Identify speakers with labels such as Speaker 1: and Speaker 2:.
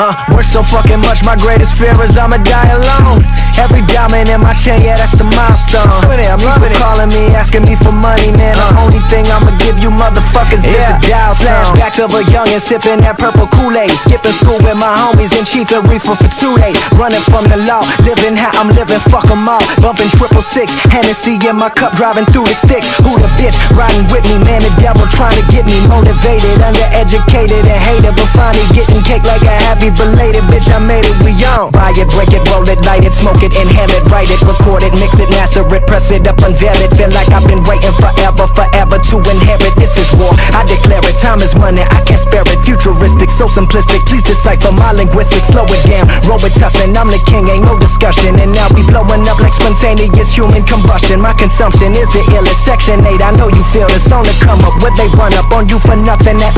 Speaker 1: Uh, work so fucking much, my greatest fear is I'ma die alone. Diamond in my chain, yeah, that's the milestone. I'm loving it. calling me, asking me for money, man. The uh-huh. only thing I'ma give you motherfuckers
Speaker 2: Yeah.
Speaker 1: is a dial tone.
Speaker 2: Flashbacks of a youngin' sipping that purple Kool-Aid Skipping school with my homies and chief and reefer for two days Running from the law, living how I'm living, fuck 'em all Bumping triple six, Hennessy in my cup, driving through the sticks Who the bitch riding with me, man, the devil trying to get me Motivated, undereducated and hated But finally getting cake like a happy belated Bitch, I made it, we on. Buy it, break it, roll it, light it, smoke it, inhale it, write it, record it, mix it, master it, press it up, unveil it. Feel like I've been waiting forever, forever to inherit. This is war, I declare it, time is money, I can't spare it. Futuristic, so simplistic, please decipher my linguistics. Slow it down, Robitussin, I'm the king, ain't no discussion. And now we blowing up like spontaneous human combustion. My consumption is the illest, section 8, I know you feel it's on the come up Would they run up on you for nothing at all?